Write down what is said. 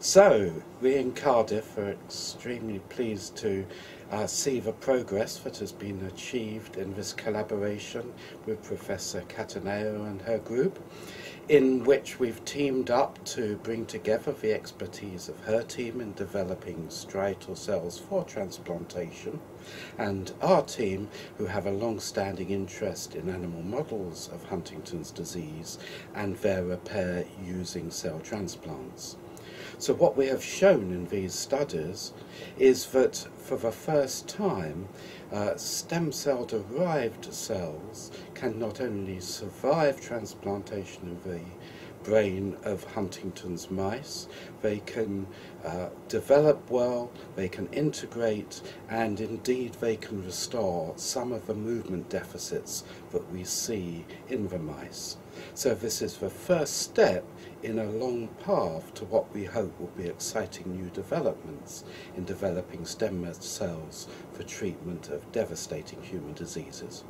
So, we in Cardiff are extremely pleased to uh, see the progress that has been achieved in this collaboration with Professor Cattaneo and her group, in which we've teamed up to bring together the expertise of her team in developing striatal cells for transplantation, and our team, who have a long-standing interest in animal models of Huntington's disease and their repair using cell transplants. So what we have shown in these studies is that for the first time, uh, stem cell derived cells can not only survive transplantation in the brain of Huntington's mice, they can uh, develop well, they can integrate, and indeed they can restore some of the movement deficits that we see in the mice. So this is the first step in a long path to what we hope will be exciting new developments in developing stem cells for treatment of devastating human diseases.